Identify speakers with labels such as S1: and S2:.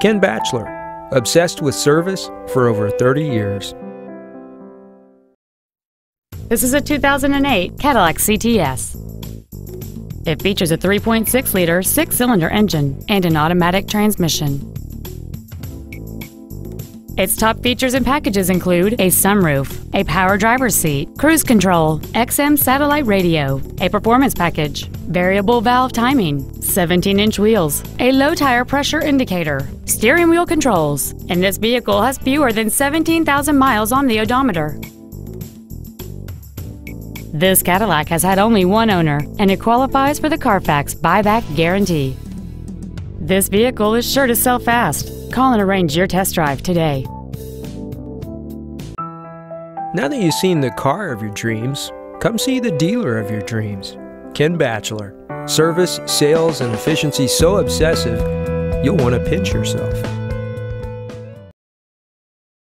S1: Ken Batchelor, obsessed with service for over 30 years.
S2: This is a 2008 Cadillac CTS. It features a 3.6 liter six cylinder engine and an automatic transmission. Its top features and packages include a sunroof, a power driver's seat, cruise control, XM satellite radio, a performance package, variable valve timing, 17-inch wheels, a low tire pressure indicator, steering wheel controls, and this vehicle has fewer than 17,000 miles on the odometer. This Cadillac has had only one owner, and it qualifies for the Carfax buyback guarantee. This vehicle is sure to sell fast. Call and arrange your test drive today.
S1: Now that you've seen the car of your dreams, come see the dealer of your dreams, Ken Batchelor. Service, sales, and efficiency so obsessive, you'll want to pinch yourself.